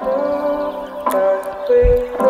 Ooh, we